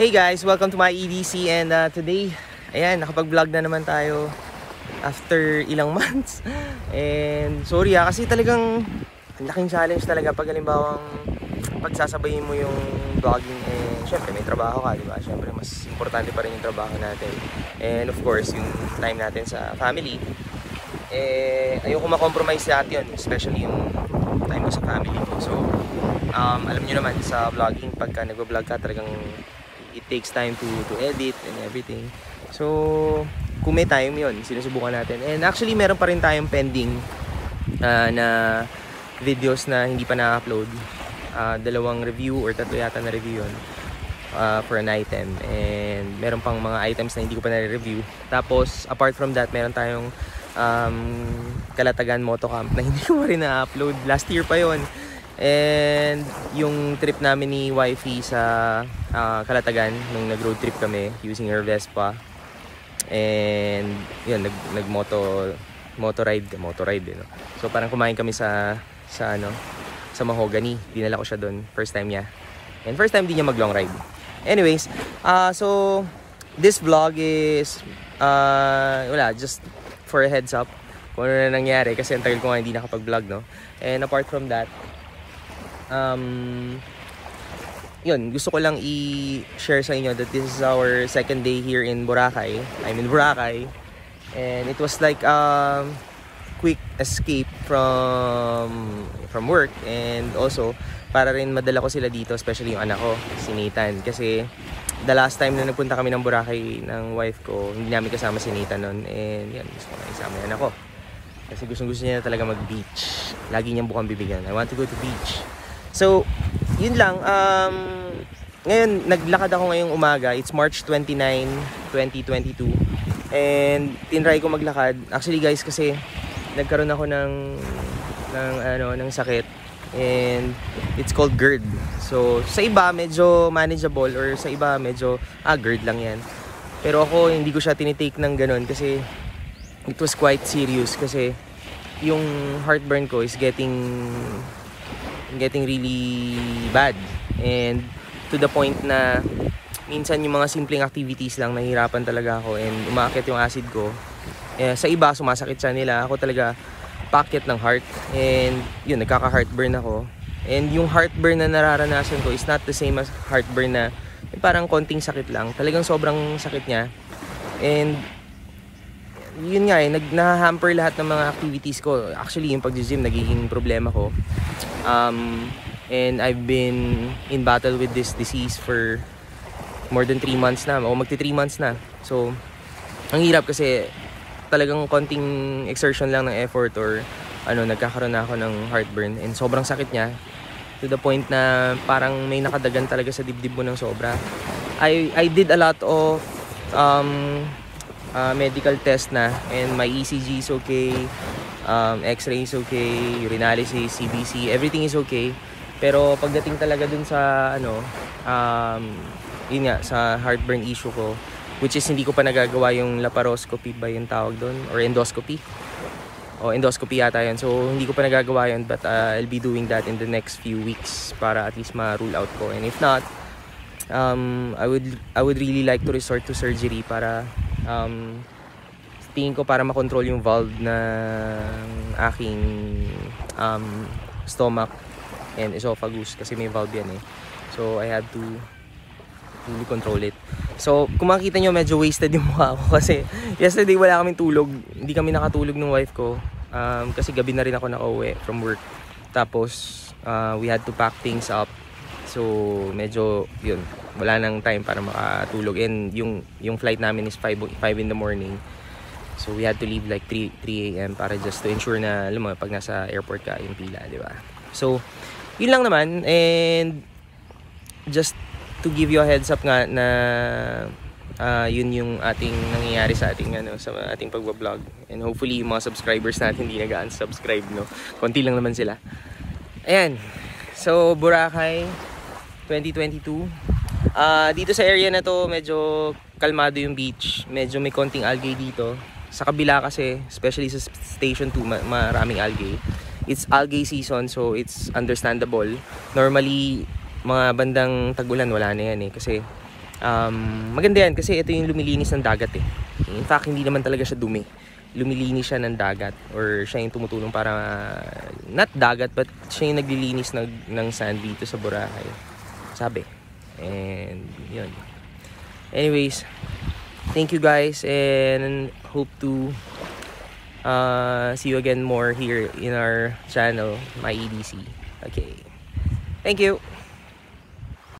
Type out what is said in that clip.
Hey guys, welcome to my EDC and uh, today, ayan, nakapag-vlog na naman tayo after ilang months. And sorry ah, kasi talagang ang laking challenge talaga pag halimbawang pagsasabayin mo yung vlogging eh, syempre may trabaho ka, di ba? Syempre mas importante pa rin yung trabaho natin. And of course, yung time natin sa family. Eh, ayoko ma-compromise sa yun, especially yung time ko sa family ko. So, um, alam niyo naman sa vlogging, pagka nag-vlog ka, talagang it takes time to to edit and everything. So, kung may time yun, sinusubukan natin. And actually, meron pa rin tayong pending uh, na videos na hindi pa na-upload. Uh, dalawang review or tatlo yata na review yun uh, for an item. And meron pang mga items na hindi ko pa na-review. Tapos, apart from that, meron tayong um, Kalatagan Motocamp na hindi ko pa rin na-upload. Last year pa yon And yung trip namin ni Wifey sa uh, Kalatagan nung nag-road trip kami using her Vespa. And yun, nag, nag-moto moto ride, moto ride eh, no? So parang kumain kami sa sa ano, sa Mahogany. Dinala ko siya doon, first time niya. And first time din niya mag long ride. Anyways, uh, so this vlog is uh, wala, just for a heads up kung ano na nangyari kasi ang tagal ko nga hindi nakapag-vlog, no? And apart from that, um, yun, gusto ko lang i-share sa inyo that this is our second day here in Boracay. I'm in Boracay. And it was like a quick escape from from work and also para rin madala ko sila dito, especially yung anak ko, si Nathan. Kasi the last time na nagpunta kami ng Boracay ng wife ko, hindi namin kasama si Nathan nun. And yan, gusto ko na isama yung anak ko. Kasi gustong gusto niya talaga mag-beach. Lagi niyang bukang bibigyan. I want to go to beach. So, yun lang. Um, ngayon, naglakad ako ngayong umaga. It's March 29, 2022. And tinry ko maglakad. Actually guys, kasi nagkaroon ako ng ng ano ng sakit and it's called GERD. So sa iba medyo manageable or sa iba medyo ah GERD lang 'yan. Pero ako hindi ko siya tinitake ng ganun kasi it was quite serious kasi yung heartburn ko is getting getting really bad. And to the point na minsan yung mga simpleng activities lang nahihirapan talaga ako and umaakit yung acid ko. Eh, sa iba sumasakit siya nila. Ako talaga packet ng heart and yun nagkaka-heartburn ako. And yung heartburn na nararanasan ko is not the same as heartburn na parang konting sakit lang. Talagang sobrang sakit niya. And yun nga eh, nag hamper lahat ng mga activities ko. Actually, yung pag-gym nagiging problema ko. Um, and I've been in battle with this disease for more than 3 months na. O magti 3 months na. So, ang hirap kasi talagang konting exertion lang ng effort or ano, nagkakaroon na ako ng heartburn and sobrang sakit niya to the point na parang may nakadagan talaga sa dibdib mo ng sobra. I, I did a lot of um, uh, medical test na and my ECG is okay, um, x-ray is okay, urinalysis, CBC, everything is okay. Pero pagdating talaga dun sa ano, um, yun nga, sa heartburn issue ko, which is hindi ko pa nagagawa yung laparoscopy ba yung tawag doon or endoscopy. O endoscopy yata yun. So hindi ko pa nagagawa yun but uh, I'll be doing that in the next few weeks para at least ma-rule out ko. And if not, um, I would I would really like to resort to surgery para um, tingin ko para makontrol yung valve ng aking um, stomach and esophagus kasi may valve yan eh. So I had to really control it. So, kung makikita nyo, medyo wasted yung mukha ko kasi yesterday wala kaming tulog. Hindi kami nakatulog ng wife ko um, kasi gabi na rin ako nakauwi from work. Tapos, uh, we had to pack things up. So, medyo, yun, wala nang time para makatulog. And yung, yung flight namin is 5, 5 in the morning. So, we had to leave like 3, 3 a.m. para just to ensure na, alam mo, pag nasa airport ka, yung pila, di ba? So, yun lang naman. And, just to give you a heads up nga na uh, yun yung ating nangyayari sa ating ano sa ating pagba-vlog and hopefully yung mga subscribers natin hindi nag-unsubscribe no konti lang naman sila ayan so Boracay 2022 uh, dito sa area na to medyo kalmado yung beach medyo may konting algae dito sa kabila kasi especially sa station 2 maraming algae it's algae season so it's understandable normally mga bandang tagulan wala na yan eh kasi Um, maganda yan kasi ito yung lumilinis ng dagat eh. In fact, hindi naman talaga siya dumi. Lumilinis siya ng dagat or siya yung tumutulong para not dagat but siya yung naglilinis ng, ng sand dito sa Boracay. Sabi. And yun. Anyways, thank you guys and hope to uh, see you again more here in our channel, my EDC. Okay. Thank you.